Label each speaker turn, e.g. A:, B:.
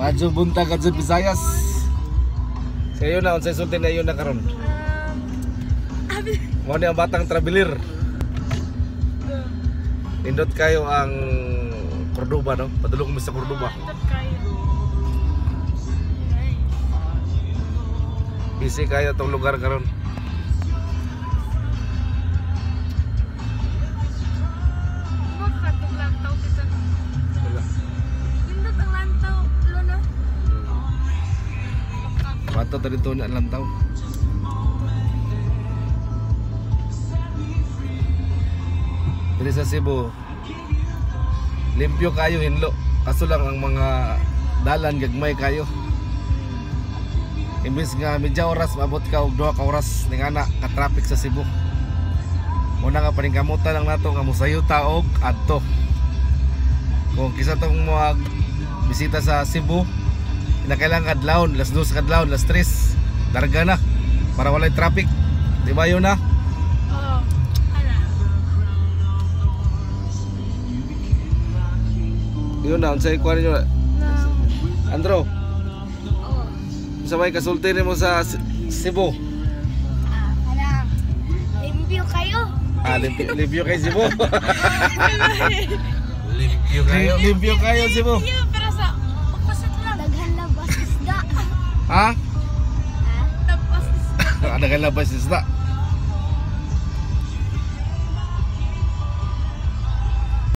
A: Madyo buntag at sa Visayas. Sa iyo na, unsay sulti na iyo na karon. Mo ni ang batang traveler. Indot kayo ang Cordoba no? Padulong mo sa Cordoba. Busy kayo tong lugar karon. Pato ta dito na lantaw. Dili sa Cebu. Limpyo kayo hinlo. Kaso lang ang mga dalan gagmay kayo. Imbis nga medya oras maabot ka og duha ka oras ning ana ka traffic sa Cebu. Muna nga paningkamutan lang nato nga musayuta og adto. Kung kisa tong mga bisita sa Cebu, na kailangan kadlawon, las 2 kadlawon, las 3, darga na para walay traffic. Di ba yun na? Yun na, unsay kuha ninyo. Andro, sa may kasulti mo sa Cebu.
B: Limpyo kayo.
A: Ah, limpyo, limpyo kay Cebu.
C: Limpyo kayo.
A: limpyo kayo Cebu. Ha? Ada kena lah bas tak?